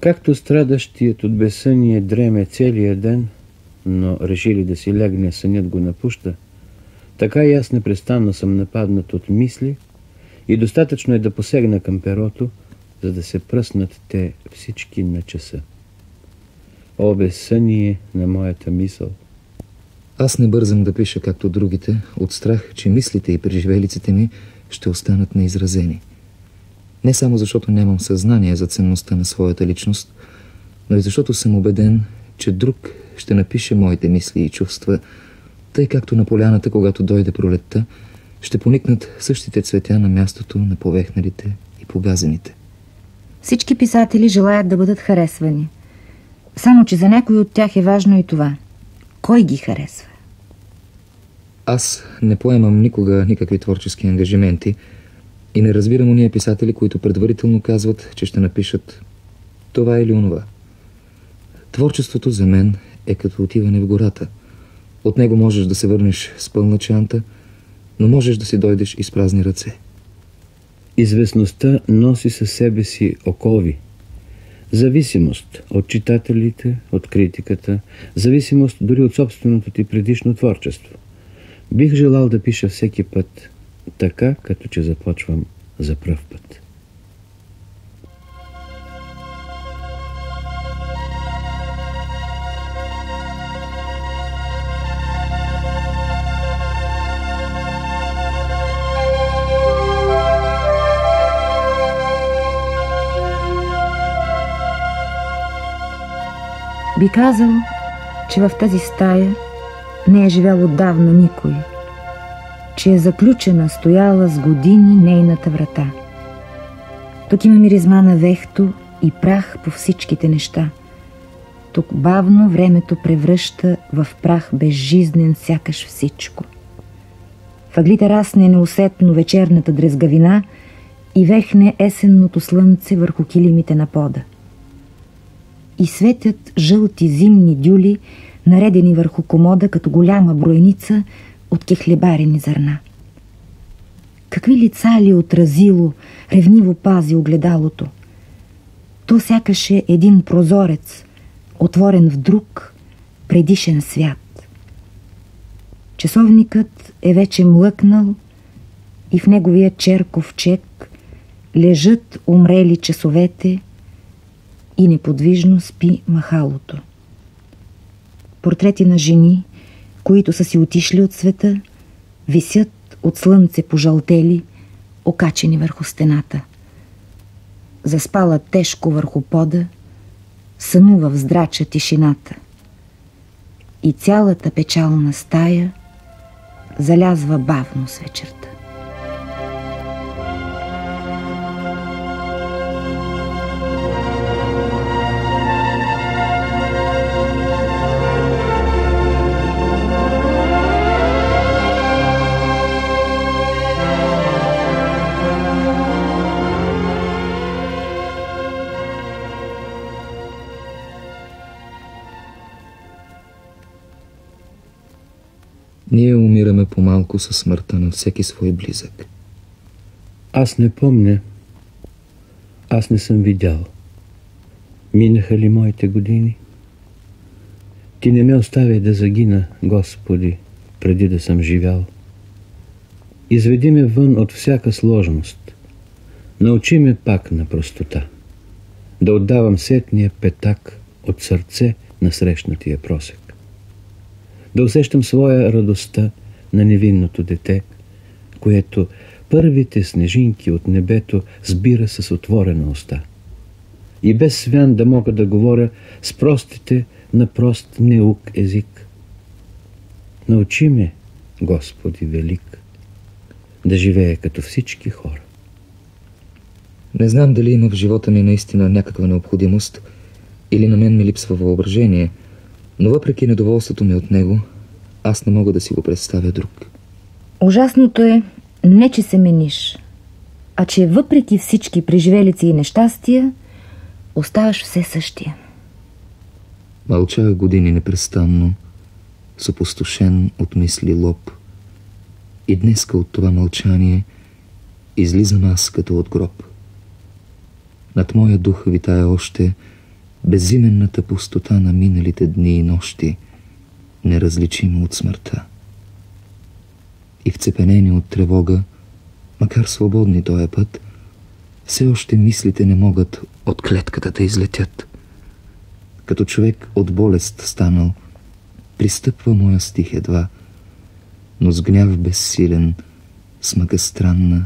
Както страдащият от безсъние дреме целия ден, но решили да си легне, сънят го напуща, така и аз непрестанно съм нападнат от мисли и достатъчно е да посегна към перото, за да се пръснат те всички на часа. О, безсъние на моята мисъл! Аз не бързам да пиша както другите, от страх, че мислите и преживелиците ми ще останат неизразени. Не само защото нямам съзнание за ценността на своята личност, но и защото съм убеден, че друг ще напише моите мисли и чувства, тъй както на поляната, когато дойде пролетта, ще поникнат същите цветя на мястото на повехналите и погазените. Всички писатели желаят да бъдат харесвани. Само, че за някой от тях е важно и това. Кой ги харесва? Аз не поемам никога никакви творчески ангажименти и не разбирам уния писатели, които предварително казват, че ще напишат това или онова. Творчеството за мен е като отиване в гората. От него можеш да се върнеш с пълна чанта, но можеш да си дойдеш и с празни ръце. Известността носи със себе си окови. Зависимост от читателите, от критиката, зависимост дори от собственото ти предишно творчество. Бих желал да пиша всеки път така, като че започвам за пръв път. Би казал, че в тази стая не е живял отдавна никой, че е заключена, стояла с години нейната врата. Тук има миризма на вехто и прах по всичките неща. Тук бавно времето превръща в прах безжизнен сякаш всичко. Въглите расне неусетно вечерната дрезгавина и вехне есенното слънце върху килимите на пода и светят жълти зимни дюли, наредени върху комода като голяма броеница от кехлебарени зърна. Какви лица ли отразило, ревниво пази огледалото? То сякаше един прозорец, отворен в друг, предишен свят. Часовникът е вече млъкнал и в неговия черков чек лежат умрели часовете и неподвижно спи махалото. Портрети на жени, които са си отишли от света, висят от слънце пожълтели, окачени върху стената. Заспала тежко върху пода, сънува в здрача тишината. И цялата печална стая залязва бавно с вечерта. Ние умираме по-малко със смъртта на всеки свой близък. Аз не помня. Аз не съм видял. Минаха ли моите години? Ти не ме остави да загина, Господи, преди да съм живял. Изведи ме вън от всяка сложност. Научи ме пак на простота. Да отдавам сетния петак от сърце на срещнатия просек да усещам своя радостта на невинното дете, което първите снежинки от небето сбира с отворена уста. И без свян да мога да говоря с простите на прост неук език. Научи ме, Господи Велик, да живея като всички хора. Не знам дали има в живота ми наистина някаква необходимост или на мен ми липсва въображение – но въпреки недоволството ми от него, аз не мога да си го представя друг. Ужасното е не, че се мениш, а че въпреки всички преживелици и нещастия, оставаш все същия. Мълчах години непрестанно, с опустошен от мисли лоб. И днеска от това мълчание излизам аз като от гроб. Над моя дух витая още безименната пустота на миналите дни и нощи, неразличима от смъртта. И вцепенени от тревога, макар свободни този път, все още мислите не могат от клетката да излетят. Като човек от болест станал, пристъпва моя стих едва, но с гняв безсилен, с мъка странна,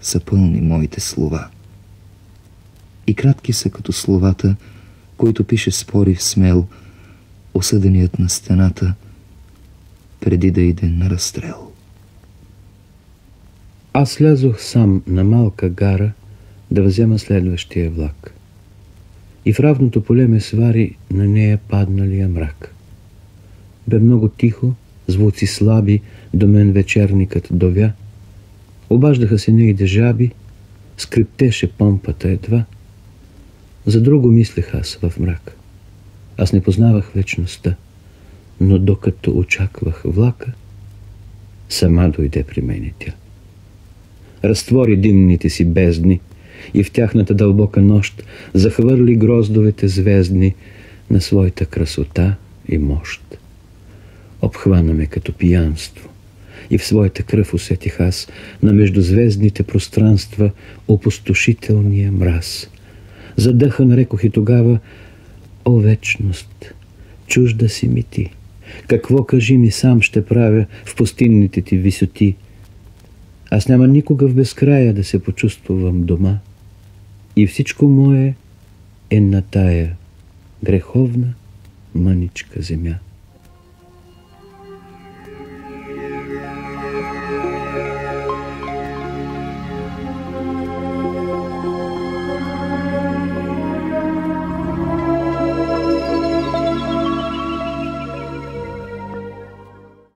са пълни моите слова. И кратки са като словата, които пише спорив смел, осъденият на стената, преди да иде на разстрел. Аз слязох сам на малка гара да взема следващия влак. И в равното поле ме свари на нея падналия мрак. Бе много тихо, звуци слаби, до мен вечерникът довя. Обаждаха се нейде жаби, скриптеше помпата едва. За друго мислех аз в мрак. Аз не познавах вечността, но докато очаквах влака, сама дойде при мене тя. Разтвори димните си бездни и в тяхната дълбока нощ захвърли гроздовете звездни на своята красота и мощ. Обхвана ме като пиянство и в своята кръв усетих аз на междузвездните пространства опустошителния мраз. Задъхан рекох и тогава, о вечност, чужда си ми ти. Какво кажи ми сам ще правя в пустинните ти висоти? Аз няма никога в безкрая да се почувствувам дома. И всичко мое е на тая греховна мъничка земя.